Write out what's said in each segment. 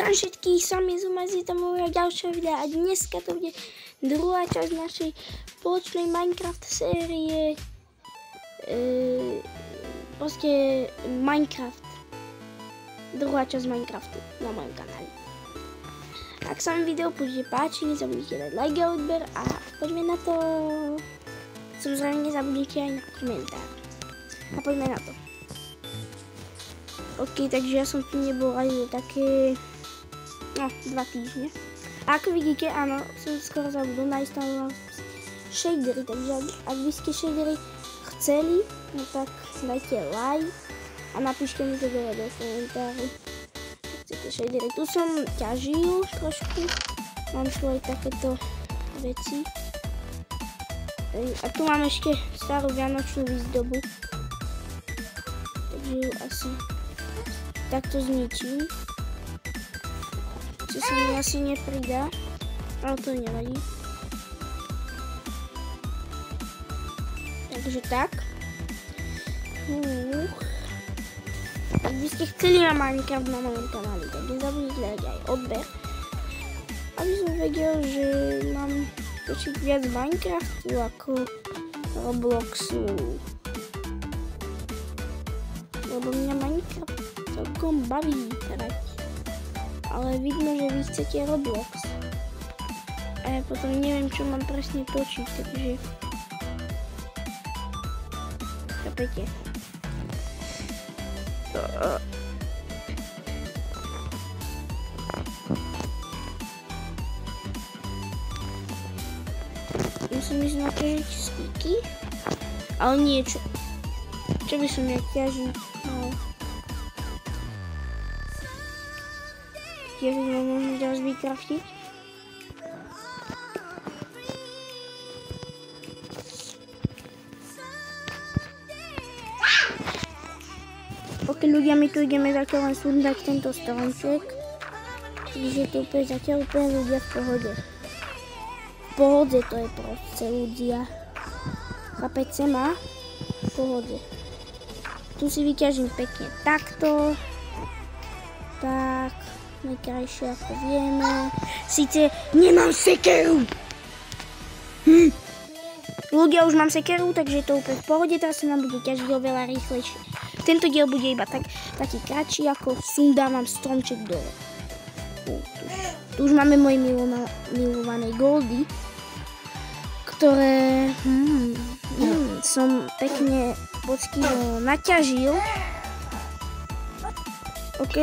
Zdravím všetkých, sami z Umazy, tam moja ďalšia videa a dneska to bude druhá časť našej spoločnej Minecraft série. E, proste Minecraft. Druhá časť Minecraftu na mojom kanáli. Ak sa mi video bude páči, nezabudnite dať like a odber a poďme na to. Samozrejme nezabudnite aj na komentár. A poďme na to. OK, takže ja som tu nebol aj také, no, dva týždne. A ako vidíte, áno, som skoro zabudol, nainstaloval shadery, takže ak, ak by ste shadery chceli, no tak dajte like a napíšte mi to dole do komentáru. Chcete shadery. Tu som ťažil trošku, mám svoje takéto veci. A tu mám ešte starú vianočnú výzdobu. Takže ju asi takto zničím. Čo sa mi asi nepridá, ale to nevadí. Takže tak. Uh. Ak by ste chceli na Minecraft na mojom kanáli, tak nezabudnite dať aj odber. Aby som vedel, že mám točiť viac Minecraftu ako Robloxu. Lebo mňa Minecraft celkom baví hrať. Ale vidno, že vy chcete Roblox. A ja potom neviem, čo mám presne točiť, takže... Chápete? Musím ísť naťažiť stíky. Ale nie, čo... By som ja ťažil? No. Tiež môžem teraz vykraftiť. Ok ľudia, my tu ideme zatiaľ len sundať tento stromček. Čiže to úplne zatiaľ úplne ľudia v pohode. V pohode to je proste ľudia. Chápete ma? V pohode. Tu si vyťažím pekne takto. Tak najkrajšie ako vieme. Sice nemám sekeru. Hm. Ľudia, už mám sekeru, takže to úplne v pohode, teraz sa nám bude ťažiť oveľa rýchlejšie. Tento diel bude iba tak, taký kratší, ako sundávam stromček dole. Tu, tu už máme moje milované goldy, ktoré hmm, hmm, som pekne poctivo naťažil. OK.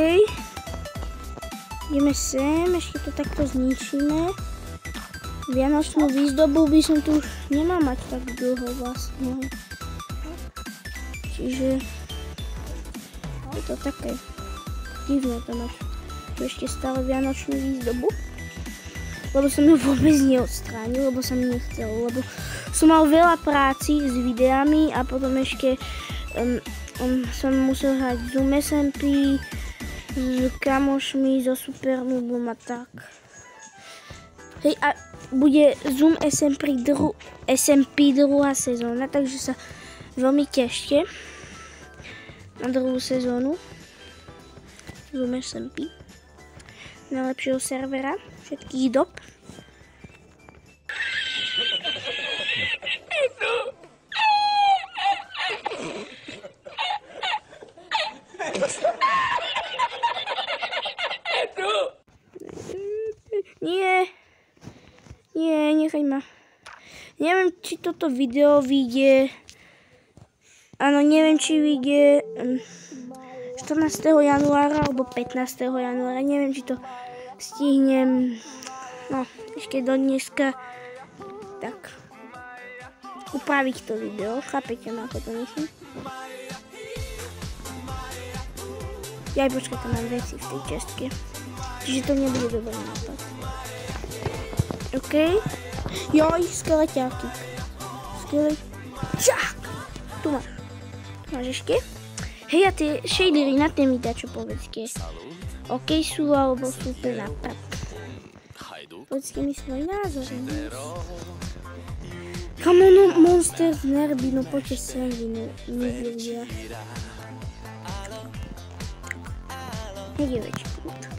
Ideme sem, ešte to takto zničíme. Vianočnú výzdobu by som tu už nemal mať tak dlho vlastne. Čiže je to také divné to máš. Tu ešte stále Vianočnú výzdobu. Lebo som ju vôbec neodstránil, lebo som nechcel, lebo som mal veľa práci s videami a potom ešte um, um, som musel hrať Zoom SMP, s kamošmi, so Supernubom a tak. Hej, a bude Zoom SMP, dru, SMP druhá sezóna, takže sa veľmi tešte na druhú sezónu. Zoom SMP. Najlepšieho servera všetkých dob. Nechaj ma. Neviem, či toto video vyjde... Áno, neviem, či vyjde 14. januára alebo 15. januára. Neviem, či to stihnem. No, ešte do dneska. Tak. Upraviť to video. Chápete ma, ako to myslím? Ja aj počkaj, tam mám veci v tej čestke. Čiže to nebude dobrý nápad. OK. Joj, skeleťáky. Skeleťák. Tu máš. Tu máš ešte. Hej, a tie shadery na tie mi dá čo povedzte. OK sú, alebo sú úplne na prd. Povedzte mi svoj názor. Come on, monster z nerby, no poďte sem, vy ľudia. Hej, je väčší.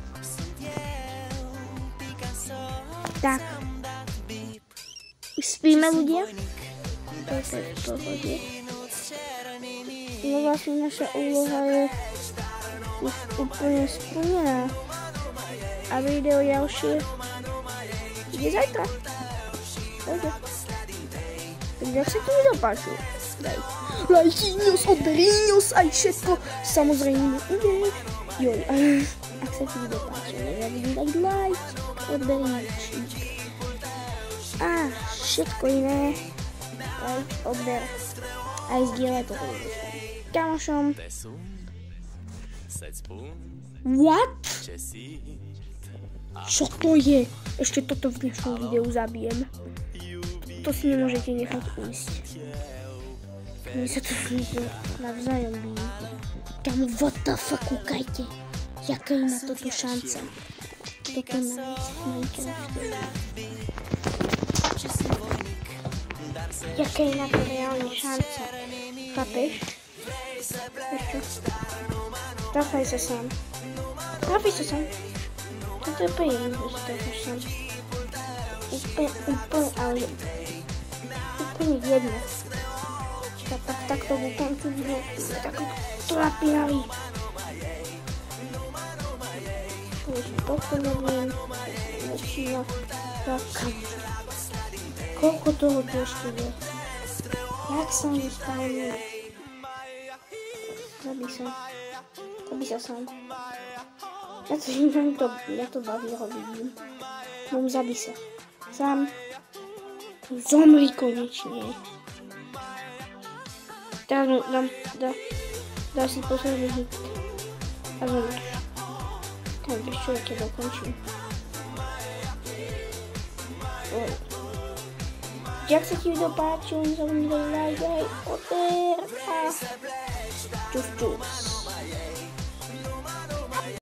Tak. Spíme ľudia? To je v pohode. No vlastne naša úloha je už úplne splnená. A video ďalšie ide zajtra. Pôjde. Takže ak sa ti video páčilo, daj lajkíňos, odberíňos, aj všetko samozrejme ide. Joj, ak sa ti video páčilo, nezabudni dať like, odberíčnik. A všetko iné, like, odber, aj zdieľaj toto video kamošom. What? Čo to je? Ešte toto v dnešnom videu zabijem. To si nemôžete nechať ujsť. My sa tu navzájom bijú. Kamu, what the fuck, kúkajte. Toto šanca? Toto je na Minecrafte. Jaká je na to reálne šanca? Chápeš? Ešte. Trafaj sa sám. Trafaj sa sám. Toto je úplne jedno, že trafáš sám. Úplne, úplne, ale úplne jedno. Tak, tak, tak to ukonču video. Taký trapinavý. Už tohto neviem. Väčšina. Tak, Koľko toho tu ešte je? Jak sa mi stane? Zabij sa. Zabij sa. Ja to, to, ja to baví, ho vidím. Mám zabij sa. Sám. Zomri konečne. Teraz mu dám, dá, dá si posledný hit. A zomriš. Tak, vieš čo, ja ťa dokončím. Oj. Jak sa ti video páčilo, nezabudni dať like aj odber a čus čus.